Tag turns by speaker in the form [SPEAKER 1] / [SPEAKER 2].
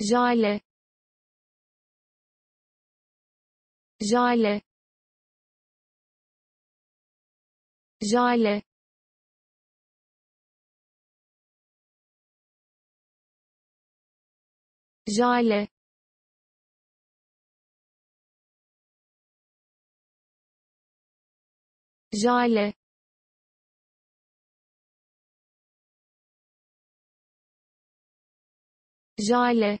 [SPEAKER 1] jale. Jale. Jale. Jale. Jale. Jale.